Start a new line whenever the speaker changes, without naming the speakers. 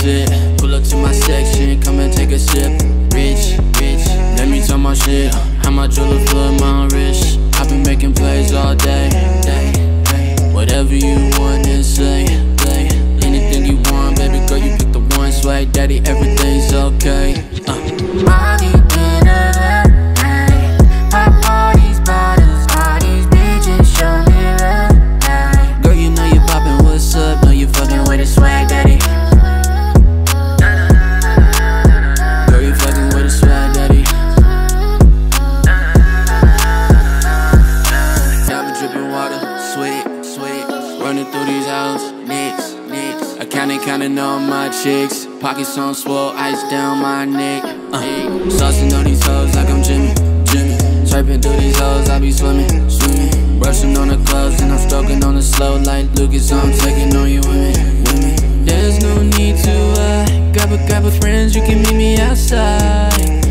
sip. Pull up to my section, come and take a sip. Rich, rich, let me tell my shit. How my jeweler flood my wrist. I've been making plays all day, day, day. Whatever you want, then say, say. Anything you want, baby girl, you pick the one. Swag daddy, everything's okay. Uh. Counted, counting on my chicks. Pockets on swole, ice down my neck. Uh, saucing on these hoes like I'm Jimmy, Jimmy. Swiping through these hoes, I be swimming, swimming. Brushing on the clouds and I'm stroking on the slow like Lucas. I'm taking on you women, women. There's no need to uh, grab a a friends, you can meet me outside.